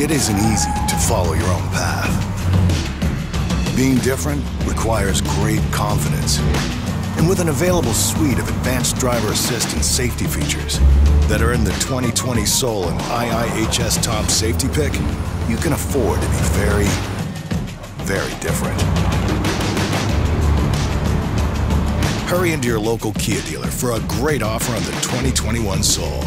It isn't easy to follow your own path. Being different requires great confidence. And with an available suite of advanced driver assist and safety features that are in the 2020 Soul and IIHS Top Safety Pick, you can afford to be very, very different. Hurry into your local Kia dealer for a great offer on the 2021 Soul.